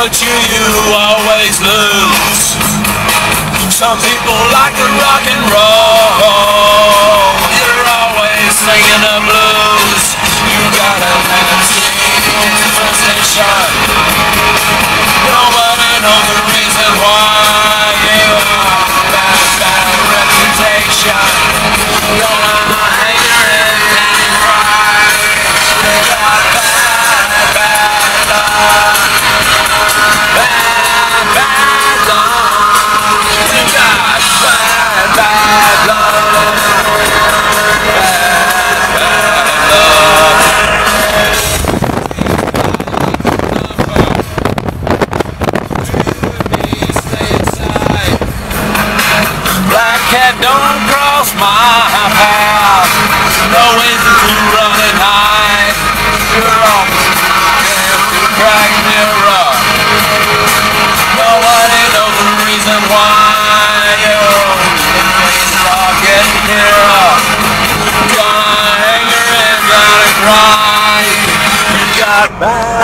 but you, you always lose. Some people like to rock and roll. Cat don't cross my path. No reason to run and hide. You're on the crack mirror. Nobody knows the reason why you're not getting nearer. Gonna hang your head, gotta cry. You got bad,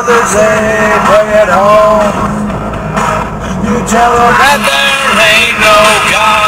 Others they pray at home. You tell them that there ain't no God.